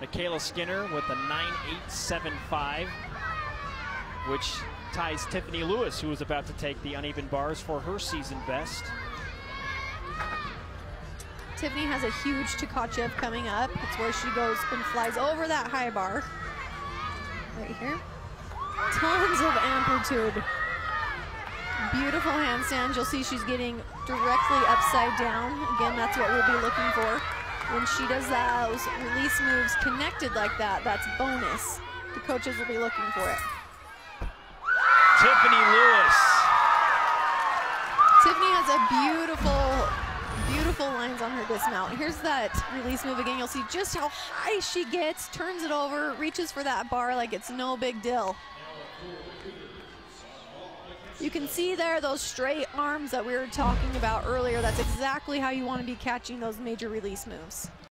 MyKayla Skinner with a 9.875, which ties Tiffani Lewis, who is about to take the uneven bars for her season best. Tiffani has a huge Tkachev coming up. It's where she goes and flies over that high bar. Right here. Tons of amplitude. Beautiful handstand. You'll see she's getting directly upside down. Again, that's what we'll be looking for. When she does those release moves connected like that, that's bonus. The coaches will be looking for it. Tiffani Lewis. Tiffani has a beautiful, beautiful lines on her dismount. Here's that release move again. You'll see just how high she gets, turns it over, reaches for that bar like it's no big deal. You can see there those straight arms that we were talking about earlier. That's exactly how you want to be catching those major release moves.